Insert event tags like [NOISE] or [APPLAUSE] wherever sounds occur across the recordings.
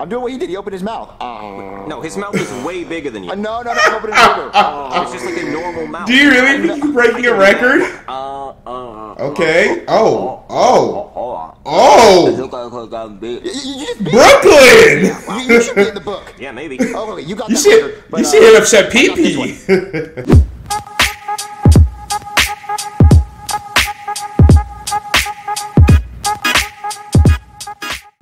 I'm doing what he did. He opened his mouth. Uh, No, his mouth is way bigger than you. uh, [LAUGHS] no, no, no. I'm opening it bigger. Uh, It's just like a normal mouth. Do you really think you're breaking a record? Uh, uh, Okay. Oh. Oh. oh. Oh. Look like I'm big. you, you just beat Brooklyn. [LAUGHS] you, you should be in the book. Yeah, maybe. Oh, wait, you got You that should. record, but, You uh, should hit upset I got [LAUGHS]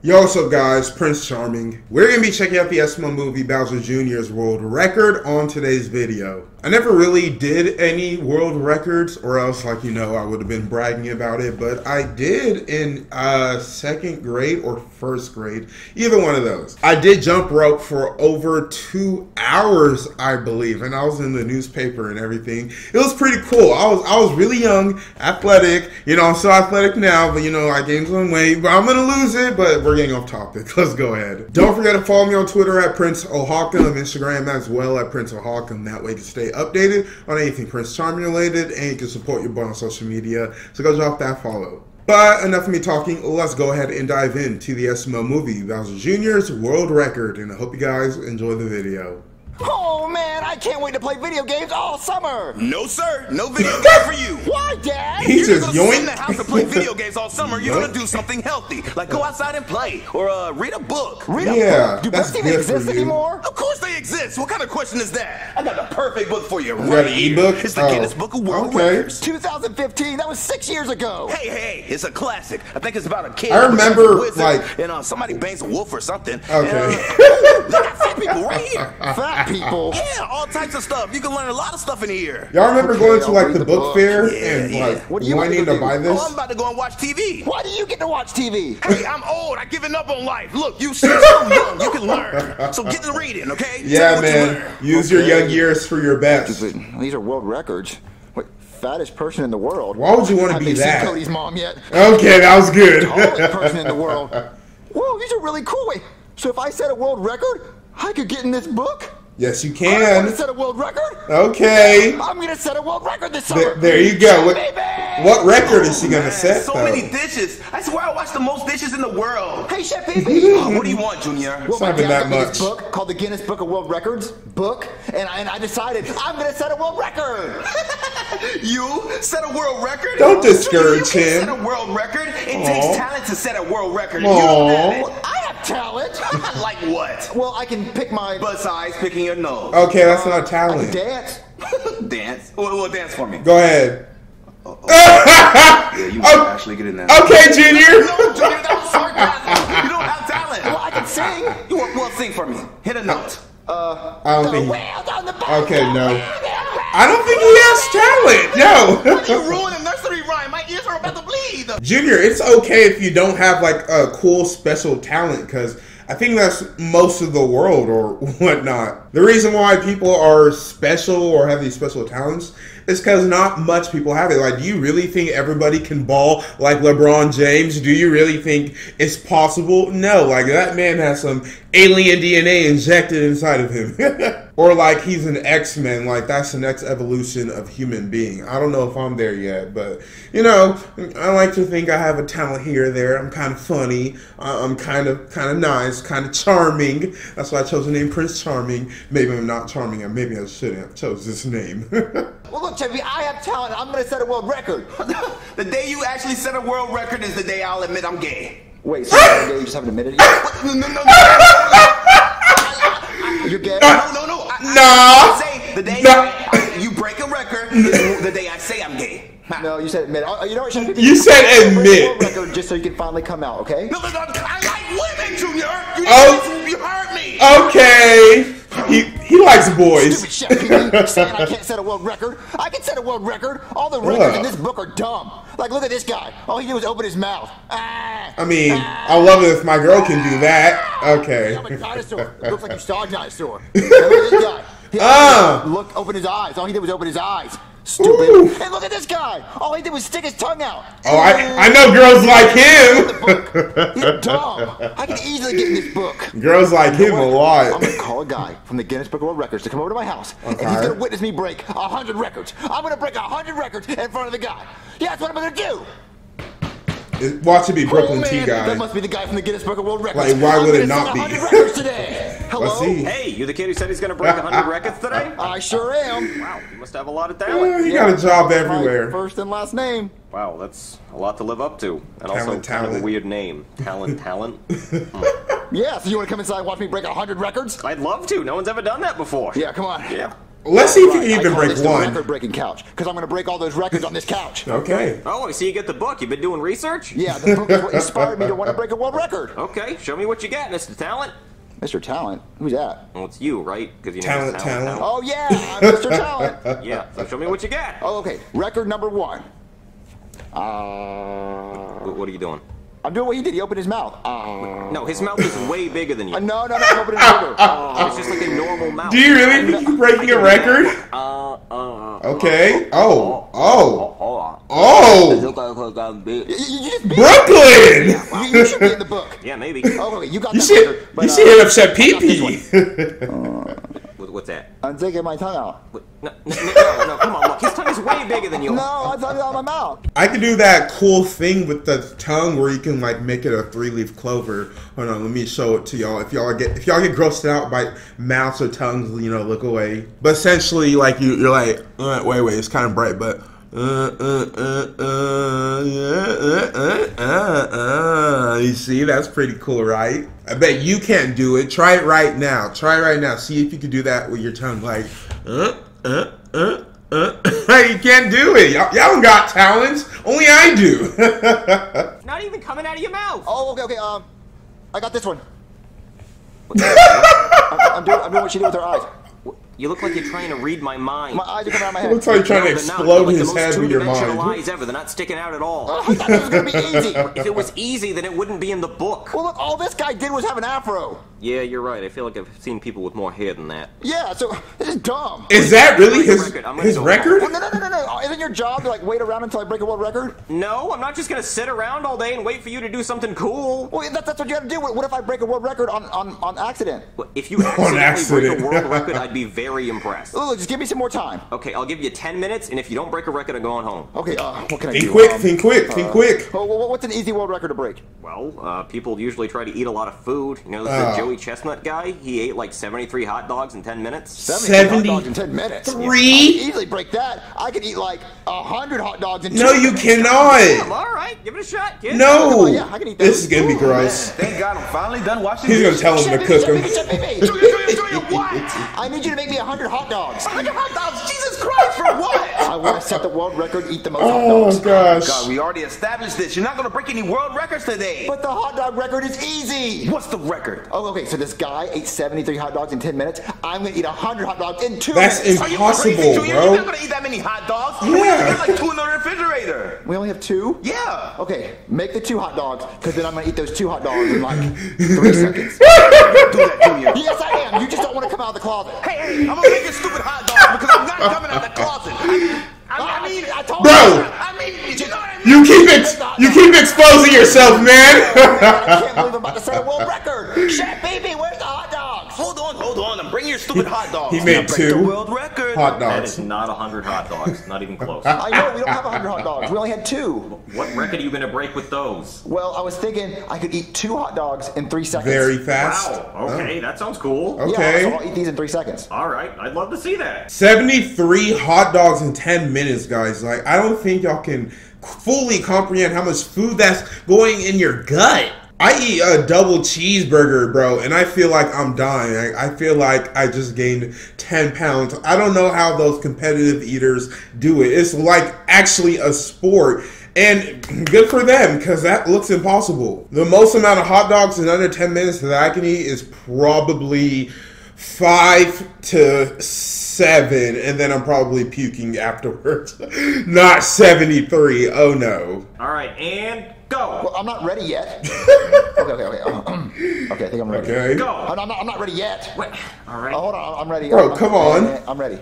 Yo, what's up, guys? Prince Charming. We're gonna be checking out the SML movie Bowser Jr.'s world record on today's video. I never really did any world records, or else, like you know, I would have been bragging about it. But I did in uh, second grade or first grade, either one of those. I did jump rope for over two hours, I believe, and I was in the newspaper and everything. It was pretty cool. I was I was really young, athletic. You know, I'm still athletic now, but you know, I gained some weight. But I'm gonna lose it. But we're getting off topic. [LAUGHS] Let's go ahead. Don't forget to follow me on Twitter at Prince Ohakam, Instagram as well at Prince Ohakam. That way you can stay updated on anything Prince Charming related, and you can support your boy on social media. So go drop that follow. But enough of me talking. Let's go ahead and dive into the SML movie, Bowser Jr.'s world record, and I hope you guys enjoy the video. Oh man, I can't wait to play video games all summer. No, sir. No video game for you. [LAUGHS] Why, Dad? He You're just gonna sit in the house yoink. and play [LAUGHS] video games all summer. You're Yoink. gonna do something healthy, like go outside and play, or uh, read a book. Read a book. Do that's books even good for exist anymore? Of course they exist. What kind of question is that? I got the perfect book for you. got right an e-book? It's the Oh. Guinness Book of World Okay. Records. 2015. That was six years ago. Hey, hey, it's a classic. I think it's about a kid. I remember, a wizard, like- and uh, somebody bangs a wolf or something. Okay. And, uh, [LAUGHS] look at fat people right here. Fat people. [LAUGHS] Yeah, all types of stuff. You can learn a lot of stuff in here. Y'all remember Okay, going to like the the book book. fair Yeah, and yeah. like What do you want wanting to to buy this? Oh, I'm about to go and watch TV. Why do you get to watch TV? Hey, I'm old. I've given up on life. Look, you still so young. You can learn. So get to reading, okay? Yeah, me what you man. learned. Use your young years for your best. These are world records. Wait, fattest person in the world. Why would you want to Have be seen that? Cody's mom yet? Okay, that was good. [LAUGHS] Tallest person in the world. [LAUGHS] Whoa, these are really cool. Wait, so if I set a world record, I could get in this book? Yes, you I want to can. set a world record? Okay. I'm gonna set a world record this summer. There, there you go. What, Baby! what record is she oh, gonna Man, set so though? many dishes. I swear I watch the most dishes in the world. Hey, Chef Pee [LAUGHS] Oh, what do you want, Junior? Well, It's my not even dad that got me this much. book called the Guinness Book of World Records book, and I, and I decided I'm gonna set a world record. [LAUGHS] You set a world record? Don't Junior, discourage you can't him. set a world record. It Aw. takes talent to set a world record. You Aw. Don't have Well, I have talent. [LAUGHS] like what? well, I can pick my. Besides picking your nose. Okay, that's not I talent. dance. [LAUGHS] dance. Well, well, dance for me. Go ahead. [LAUGHS] Yeah, you might Oh. actually get in there. Okay, Junior. No, Junior, that was sarcasm. You don't have talent. Well, I can sing. You well, well, sing for me. Hit a note. Uh, I don't The think. wheels on the. Okay, no. I don't think he has talent. No. You ruined a nursery rhyme. Ears are about to bleed. Junior, it's okay if you don't have like a cool special talent because I think that's most of the world or [LAUGHS] whatnot. The reason why people are special or have these special talents is because not much people have it. Like, do you really think everybody can ball like LeBron James? Do you really think it's possible? No, like that man has some alien DNA injected inside of him. [LAUGHS] or like he's an X-Men, like that's the next evolution of human being. I don't know if I'm there yet, but you know, I like to think I have a talent here or there. I'm kind of funny. I'm kind of kind of nice, kind of charming. That's why I chose the name Prince Charming. Maybe I'm not charming, and maybe I shouldn't have chose this name. [LAUGHS] Well, look, Chevy, I have talent. I'm gonna set a world record. [LAUGHS] the day you actually set a world record is the day I'll admit I'm gay. Wait, so you're gay? You just haven't admitted it yet? No, no, no, no, [LAUGHS] You're gay? no, no, no. I, Nah. I say the day Nah. I- you break a record is [LAUGHS] the day I say I'm gay. No, you said admit. Oh, you know what, Chevy? You said I'm gonna break admit. record just so you can finally come out, okay? No, no, no, I like women, Junior. You, Oh. you heard me. okay, likes Stupid boys. Chef Pee saying I can't [LAUGHS] set a world record. I can set a world record. All the records in this book are dumb. Like, look at this guy. All he did was open his mouth. Ah, I mean, I love it if my girl can do that. Okay. I'm a dinosaur. It looks like you saw a dinosaur. [LAUGHS] Look at this guy. He Ah. Look, open his eyes. All he did was open his eyes. Stupid. Ooh. And look at this guy. All he did was stick his tongue out. Oh, I I know girls like him. You're dumb. I can easily get in this book. girls like him a I'm lot. I'm gonna call a guy from the Guinness Book of World Records to come over to my house, and he's Okay. gonna witness me break a hundred records. I'm gonna break a hundred records in front of the guy. Yeah, that's what I'm gonna do. It- Watch it be Brooklyn oh, T guy. That must be the guy from the Guinness Book of World Records. Like, why I'm would it not set be? 100 [LAUGHS] records today. Hello? Let's see. Hey, you the kid who said he's gonna break 100 [LAUGHS] records today? I sure am. Wow, you must have a lot of Yeah, talent. he got a job My everywhere. first and last name. Wow, that's a lot to live up to. And also Talent, kind of a weird name. Talent, [LAUGHS] talent. Yeah, so you want to come inside and watch me break 100 records? I'd love to. No one's ever done that before. Yeah, come on. Yeah. Let's see if you can even break this one. record-breaking couch, because I'm going to break all those records on this couch. [LAUGHS] Okay. Oh, I see you get the book. You've been doing research? Yeah, the book is what inspired me to want to break a world record. Okay, show me what you got, Mr. Talent. Mr. Talent? Who's that? Well, it's you, right? Because you know Talent, it's talent. Oh, yeah, I'm Mr. Talent. [LAUGHS] Yeah, so show me what you got. Oh, okay. Record number one. Uh, What what are you doing? I'm doing what he did. He opened his mouth. Uh, No, his mouth is way bigger than uh, you. no, no, no, I'm opening bigger. Uh, [LAUGHS] It's just like a normal mouth. Do you really think you're breaking a record? Uh, uh, Okay. Oh. Oh. hold on. Oh. Look like I'm you, you, you just beat Brooklyn! You, you should be in the book. Yeah, maybe. Oh, okay, you got You that should, record, but, you uh, should hit up Chef [LAUGHS] What's that? I'm taking my tongue out. What? No, [LAUGHS] no, no, no, come on, look. His tongue is way bigger than yours. No, I thought it out my mouth. I could do that cool thing with the tongue where you can like make it a three leaf clover. Hold on, let me show it to y'all. If y'all get if y'all get grossed out by mouths or tongues, you know, look away. But essentially, like you, you're like, uh, wait, wait, it's kind of bright, but. Uh, uh, uh, uh, yeah, uh, uh, uh, uh. You see, that's pretty cool, right? I bet you can't do it. Try it right now. Try it right now. See if you can do that with your tongue, like, uh, uh, uh, uh. [LAUGHS] you can't do it. Y'all, y'all don't got talents. Only I do. [LAUGHS] Not even coming out of your mouth. Oh, okay, okay. Um, I got this one. [LAUGHS] I'm, I'm doing, I'm doing what she did with her eyes. You look like you're trying to read my mind. My eyes are coming out of my head. Looks like you're trying to No, they're not. explode They're like his the most head with your two-dimensional mind. eyes ever. They're not sticking out at all. I thought this was gonna be easy. if it was easy, then it wouldn't be in the book. Well, look, all this guy did was have an afro. Yeah, you're right. I feel like I've seen people with more hair than that. Yeah, so this is dumb. Is that really his record. His record? Well, no, no, no, no, no. Isn't your job to like wait around until I break a world record? No, I'm not just gonna sit around all day and wait for you to do something cool. Well, that, that's what you got to do. What what if I break a world record on on, on accident? Well, If you accidentally [LAUGHS] break a world record, [LAUGHS] I'd be very impressed. Look, just give me some more time. Okay, I'll give you 10 minutes, and if you don't break a record, I'm going home. Okay, uh, what can I Think do? quick, Um, think quick, think quick. Oh, well, what's an easy world record to break? Well, uh, people usually try to eat a lot of food. You know, this Ah. the Joey Chestnut guy? He ate like 73 hot dogs in 10 minutes. 70 hot dogs in 10 minutes. three I can Three? easily break that. I could eat like 100 hot dogs in No, you minutes. Damn, cannot. all right, give it a shot, kid. No. yeah, I can eat This is gonna be Ooh, gross. Thank God I'm finally done watching He's gonna tell him to cook Chef, them. I need you to make me 100 hot dogs. 100 hot dogs? Jesus Christ, for what? I want to set the world record, eat the most hot dogs. Oh dogs. gosh. God, we already established this. You're not gonna break any world records today. But the hot dog record is easy. What's the record? Oh, okay, so this guy ate 73 hot dogs in 10 minutes. I'm gonna eat 100 hot dogs in two That's minutes. Are you Impossible, crazy, bro. You're not gonna eat that many hot dogs. We Yeah. only got like two in the refrigerator. we only have two? Yeah. Okay, make the two hot dogs, because then I'm gonna eat those two hot dogs in like three [LAUGHS] seconds. Do that, Junior. Yes, I am. You just don't want to come out of the closet. Hey, hey, I'm gonna make a stupid hot dog because I'm not [LAUGHS] coming out the [LAUGHS] closet. I, I, I mean, I told Bro. you. I mean, you know what I mean? You keep ex- you keep exposing yourself, man. I can't believe I'm about to set a world record. [LAUGHS] Chef Baby, where's your stupid hot dogs. He made two the world record. hot dogs. is not 100 hot dogs, not even close. [LAUGHS] I know, we don't have 100 hot dogs. We only had two. what record are you gonna break with those? Well, I was thinking I could eat two hot dogs in three seconds. Very fast. Wow, okay, oh. that sounds cool. Oh. Yeah, Okay. so I'll eat these in three seconds. All right, I'd love to see that. 73 hot dogs in 10 minutes, guys. Like, I don't think y'all can fully comprehend how much food that's going in your gut. I eat a double cheeseburger, bro, and I feel like I'm dying. I, I feel like I just gained 10 pounds. I don't know how those competitive eaters do it. It's like actually a sport. And [CLEARS THROAT] good for them, because that looks impossible. The most amount of hot dogs in under 10 minutes that I can eat is probably five to seven, and then I'm probably puking afterwards. [LAUGHS] Not 73. Oh no. All right, and go. Well, I'm not ready yet. [LAUGHS] okay, okay, okay. Um, um, okay, I think I'm ready. Okay. Go. Oh, I'm, not, I'm not ready yet. Wait, all right, Oh, hold on, I'm ready. Bro, I'm- come I'm- on. I'm ready.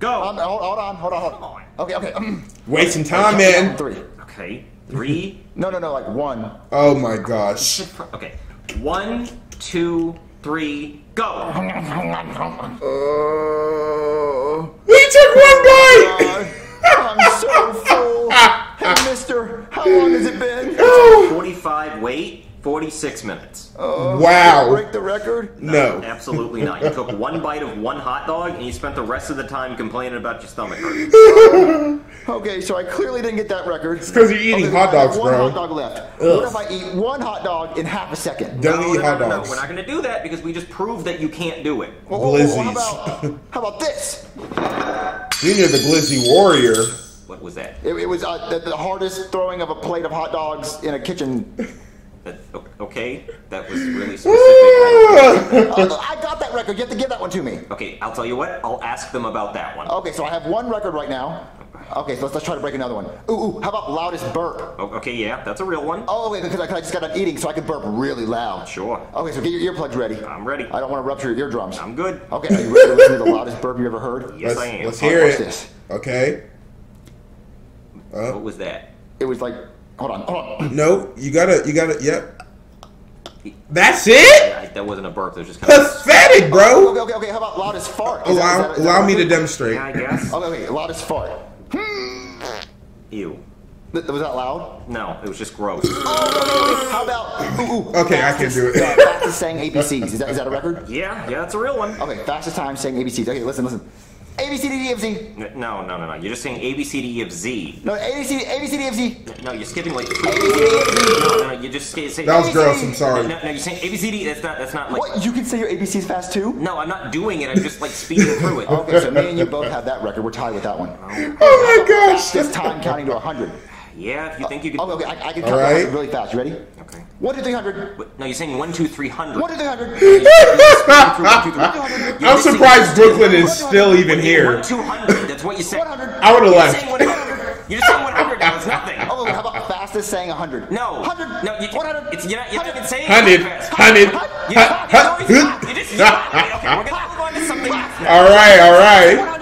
go. Um, hold, hold on, hold on, hold on. on. Okay, okay. Um. Wasting time, Count down man. Three. Okay, three. [LAUGHS] No, no, no, like one. Oh my gosh. Okay, one, two, three, go. Uh, oh, We took one bite! Oh God, I'm so full. Hey, Mr. How long has it been? 45, wait, 46 minutes. wow. Break the record? No. [LAUGHS] Absolutely not. You took one bite of one hot dog and you spent the rest of the time complaining about your stomach hurting. [LAUGHS] Okay, so I clearly didn't get that record. It's because you're eating hot dogs, one bro. hot dog left. What if I eat one hot dog in half a second? Don't no, eat no, hot no, no, dogs. We're not going to do that because we just proved that you can't do it. How, about, how about this? [LAUGHS] Junior the Glizzy Warrior. What was that? It, it was uh, the, the hardest throwing of a plate of hot dogs in a kitchen. That o- okay, that was really [LAUGHS] specific. Uh, I got that record. You have to give that one to me. okay, I'll tell you what. I'll ask them about that one. Okay, so I have one record right now. Okay, so let's, let's try to break another one. Ooh, ooh, how about loudest burp? O- Okay, yeah, that's a real one. Oh, wait, because I, 'cause I just got done eating, so I can burp really loud. Sure. Okay, so get your earplugs ready. I'm ready. I don't want to rupture your eardrums. I'm good. Okay, are you ready to listen to the loudest burp you ever heard? [LAUGHS] Yes, let's I am. let's hear watch it. this. Okay. What was that? It was like, hold on, hold on. No, you gotta, you gotta, yep. That's it? I, that wasn't a burp. That was just kind of. Pathetic, Okay, bro. okay, okay. Okay. How about loudest fart? Is Allow, that- is that allow a me to demonstrate. Yeah, I guess. Okay, okay, loudest fart. Ew. Th- Was that loud? No, it was just gross. How about? Ooh, ooh, [LAUGHS] Okay, I can fastest- do it. Uh, fastest saying ABCs. Is that is that a record? Yeah, yeah, that's a real one. Okay, fastest time saying ABCs. Okay, listen, listen. A B C D E F Z. No, no, no, no. You're just saying A, B, C, D, E, F, Z. No, A B C D A B C D E F Z. No, you're skipping like. A B C D E F Z. No, no, you just say. say That was ABCD. gross. I'm sorry. No, no, you're saying A, B, C, D. That's not. That's not like. What? You can say your ABCs fast too? No, I'm not doing it. I'm just like speeding through it. Okay, so me and you both have that record. We're tied with that one. Oh my gosh. This time counting to 100. Yeah, if you uh, think you can. Okay, okay, I, I can All count right. really fast. You ready? Okay. 1 to 300. No, you're saying one, two, three hundred. 1 to 300. [LAUGHS] I'm surprised Brooklyn is still even here. One, two hundred. That's what you said. 100. I would have You're left. saying 100. You're just saying 100 now. It's nothing. [LAUGHS] Oh, how about fastest saying 100? No. 100. No, you, 100. It's, you're not, you're not even saying Hundred, it fast. hundred, You just, you always stop. You just, you stop. Okay, we're gonna [LAUGHS] move on to something else now. All right, all right. 100. Stop, stop, 100.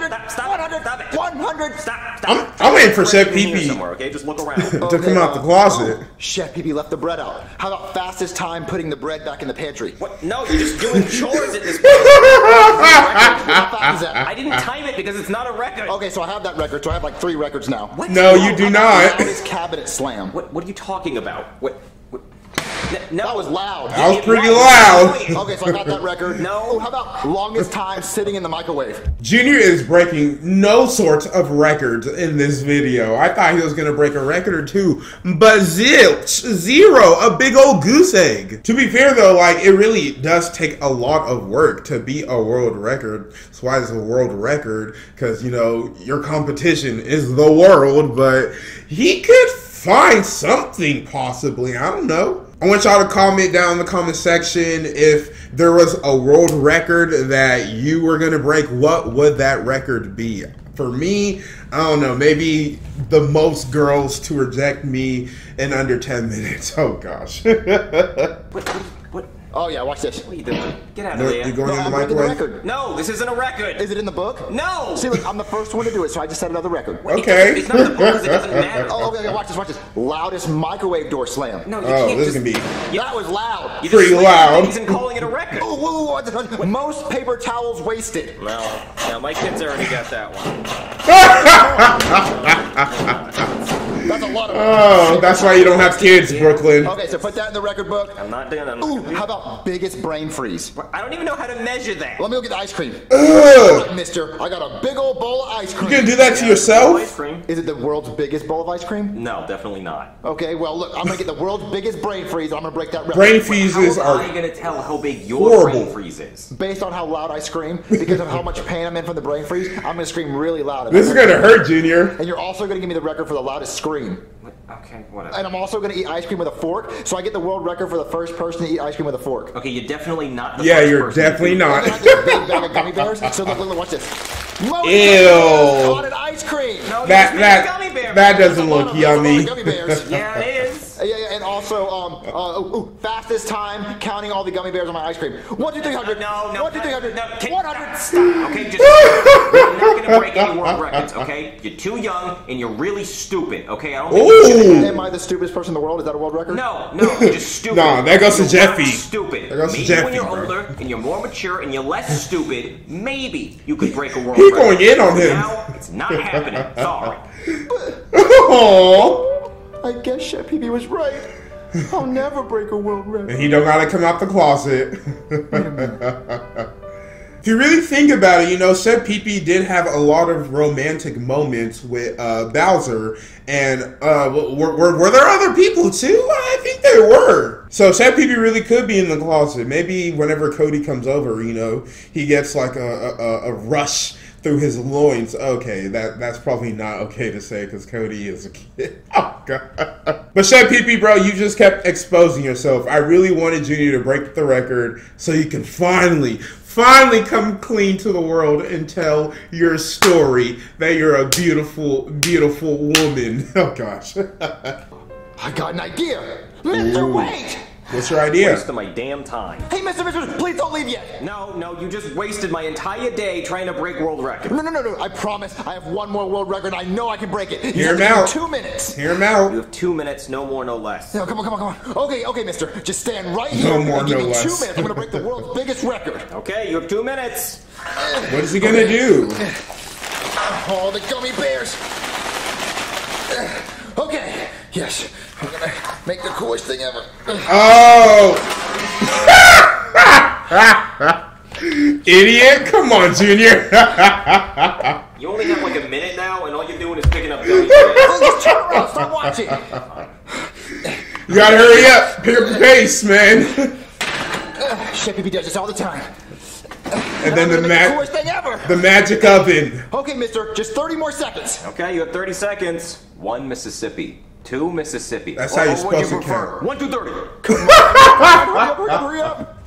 Stop it. 100. Stop, stop. I'm- I'm waiting for Chef Break in Pee-Pee. somewhere, okay? Just look around. [LAUGHS] To come out the closet. Oh, Chef Pee left the bread out. How about fastest time putting the bread back in the pantry? What? No, you're just doing [LAUGHS] chores at this point. How fast is that? I didn't time it because it's not a record. Okay, so I have that record, so I have like three records now. What? No, you do not. Loudest cabinet slam. What? What are you talking about? What? What? N- No. That was loud. That was pretty that loud. Okay, so I got that record. No. Oh, how about longest time sitting in the microwave? Junior is breaking no sorts of records in this video. I thought he was gonna break a record or two, but zilch, zero, a big old goose egg. To be fair though, like it really does take a lot of work to beat a world record. That's why it's a world record, because you know your competition is the world. But he could find something possibly. I don't know. I want y'all to comment down in the comment section if there was a world record that you were gonna break. What would that record be? For me, I don't know. Maybe the most girls to reject me in under ten minutes. [LAUGHS] Oh gosh. [LAUGHS] Oh yeah, watch this. What are you doing? Get out of You're there. you're going in the I'm breaking microwave. record. No, this isn't a record. Is it in the book? No. See, look, I'm the first one to do it, so I just set another record. It Okay. doesn't- It's not in the book because it doesn't matter. [LAUGHS] Oh, okay, okay, watch this, watch this. Loudest microwave door slam. No, you Oh, can't this is just. gonna be. That was loud. You pretty just loud. He's calling it a record. Oh, [LAUGHS] whoa, whoa, whoa, whoa, Most paper towels wasted. No, no, my kids already got that one. [LAUGHS] That's a lot of. Oh, that's why you don't have kids, Brooklyn. Okay, so put that in the record book. I'm not doing. I'm Ooh, how about biggest brain freeze? I don't even know how to measure that. Let me go get the ice cream. Ugh. Mister, I got a big old bowl of ice cream. You gonna do that to yourself? Ice yourself? cream? Is it the world's biggest bowl of ice cream? No, definitely not. Okay, well, look, I'm gonna get the world's biggest brain freeze. I'm gonna break that record. Brain How freezes are you are. gonna tell how big your horrible. brain freeze is? Based on how loud I scream, because of how much pain I'm in from the brain freeze, I'm gonna scream really loud. This is gonna hurt, Junior. And you're also gonna give me the record for the loudest scream. What? Okay, whatever. And I'm also gonna eat ice cream with a fork, so I get the world record for the first person to eat ice cream with a fork. Okay, you're definitely not the Yeah, first you're person definitely do not. And I get big bag of gummy bears. So look, look, look watch this. Most Ew. Clotted ice cream. No, you That just that gummy bear. that doesn't There's a lot look of- there's a lot of yummy. Gummy bears. [LAUGHS] Yeah, it is. Yeah, yeah, and also, um, uh, ooh, ooh, fastest time counting all the gummy bears on my ice cream. One, two, three hundred. No, no, One, two, three hundred. no, can- One hundred. Stop. Okay, just [LAUGHS] you're not gonna break any world records. Okay, you're too young and you're really stupid. Okay, I don't. Think should- Am I the stupidest person in the world? Is that a world record? No, no, you're just [LAUGHS] stupid. Nah, that goes to Jeffy. Stupid. That goes to maybe Jeffy, when you're bro. older and you're more mature and you're less stupid, maybe you could break a world He record. going in on him. Now it's not happening. Sorry. [LAUGHS] Aww. I guess Chef was right. [LAUGHS] I'll never break a world record. And he don't gotta come out the closet. [LAUGHS] if you really think about it, you know, Chef Pee Pee did have a lot of romantic moments with uh, Bowser, and uh, were, were, were there other people too? I think there were. So Chef Pee Pee really could be in the closet. Maybe whenever Cody comes over, you know, he gets like a, a, a rush through his loins. Okay, that that's probably not okay to say because Cody is a kid. [LAUGHS] Oh god. But Pee Pee, bro, you just kept exposing yourself. I really wanted Junior to break the record so you can finally, finally come clean to the world and tell your story that you're a beautiful, beautiful woman. [LAUGHS] Oh gosh. [LAUGHS] I got an idea. Mister, wait! What's your idea? Wasting my damn time. Hey, Mister, Mister, please don't leave yet. No, no, you just wasted my entire day trying to break world record. No, no, no, no. I promise. I have one more world record. I know I can break it. You Hear him to give me out. Two minutes. Hear him out. You have two minutes, no more, no less. No, come on, come on, come on. Okay, okay, Mister. Just stand right here. No here more, and give no me two minutes. I'm gonna break the world's [LAUGHS] biggest record. Okay, you have two minutes. What is he gonna do? Oh, the gummy bears. Okay. Yes. I'm gonna make the coolest thing ever. Oh! [LAUGHS] Idiot! Come on, Junior! [LAUGHS] You only have like a minute now, and all you're doing is picking up gummy bears. Just [LAUGHS] turn around. Stop watching. you gotta hurry up! Pick up the pace, man! Chef Pee Pee does this all the time. And then the gonna the ma- thing ever. the magic oven. Okay, Mister. Just 30 more seconds. Okay, you have 30 seconds. One Mississippi. Two Mississippi. That's how you're Or what do supposed to count. One, two, thirty. Hurry up, hurry up.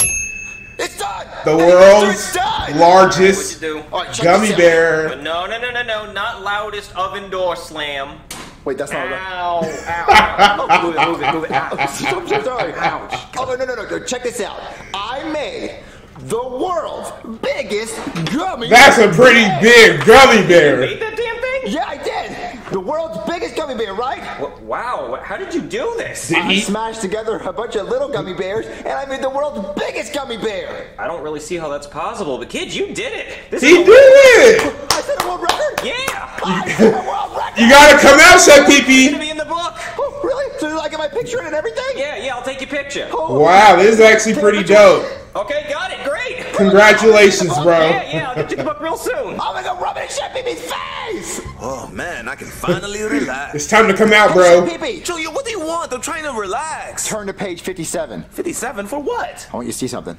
It's done. The world's done. largest What'd you do? All right, check gummy bear. But no, no, no, no, no, not loudest oven door slam. Wait, that's not right. Ow, ow. [LAUGHS] Oh, move it, move it, move it. Ow. [LAUGHS] I'm so sorry. Ouch. Oh, no, no, no, no. Check this out. I made the world's biggest gummy That's a pretty bear. big gummy bear. Made that damn thing? Yeah, I did. The world's biggest gummy bear, right? Wh- Wow, how did you do this? Did I he? smashed together a bunch of little gummy bears, and I made the world's biggest gummy bear. I don't really see how that's possible, but kid, you did it. This He is did a- it! I set a world record. Yeah. I set a world [LAUGHS] record. You gotta come out, Chef Pee It's gonna Pee! be in the book. Oh, really? So I get my picture in and everything? Yeah, yeah, I'll take your picture. Oh, Wow, this is actually pretty dope. Okay, got it. Great. Congratulations, oh, Yeah, bro. yeah, I'll get you the book real soon. [LAUGHS] I'm gonna go rub it in Chef Pee Pee's face. Oh man, I can finally [LAUGHS] relax. It's time to come out, bro. Pee Pee, Julia, what do you want? I'm trying to relax. turn to page 57. 57 for what? I want you to see something.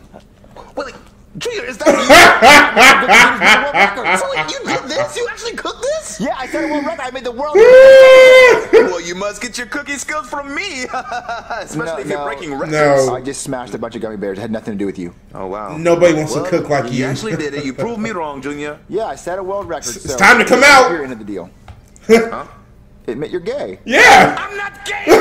Wait, Julia, is that so you? you did this? You actually cooked this? Yeah, I set a world record. I made the world. record. [LAUGHS] Well, you must get your cooking skills from me. [LAUGHS] Especially No, if you're no. breaking records. No. I just smashed a bunch of gummy bears. It had nothing to do with you. Oh wow. Nobody wants to cook like you you. actually did it. You proved me [LAUGHS] wrong, Junior. Yeah, I set a world record. It's time to come out. You're into the deal. Admit you're gay. Yeah! I'm not gay. [LAUGHS]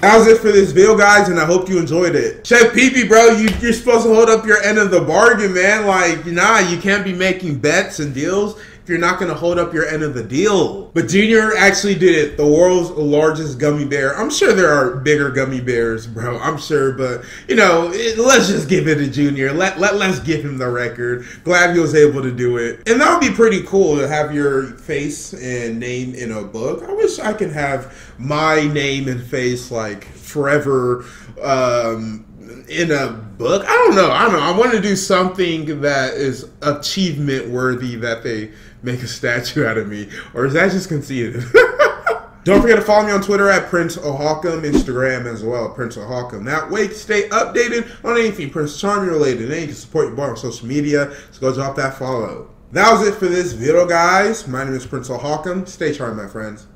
That was it for this video, guys, and I hope you enjoyed it. Chef Pee Pee, bro, you, you're supposed to hold up your end of the bargain, man. Like, nah, you can't be making bets and deals if you're not gonna hold up your end of the deal. But Junior actually did it. The world's largest gummy bear. I'm sure there are bigger gummy bears, bro. I'm sure, but you know, it, let's just give it to Junior. Let let let's give him the record. Glad he was able to do it, and that would be pretty cool to have your face and name in a book. I wish I could have my name and face like forever um, in a book. I don't know. I don't know. I want to do something that is achievement worthy that they make a statue out of me, or is that just conceited? [LAUGHS] Don't forget to follow me on Twitter at Prince Ohakam, Instagram as well, Prince Ohakam. That way, stay updated on anything Prince Charming related, and you can support your boy on social media. So go drop that follow. That was it for this video, guys. My name is Prince Ohakam. Stay charming, my friends.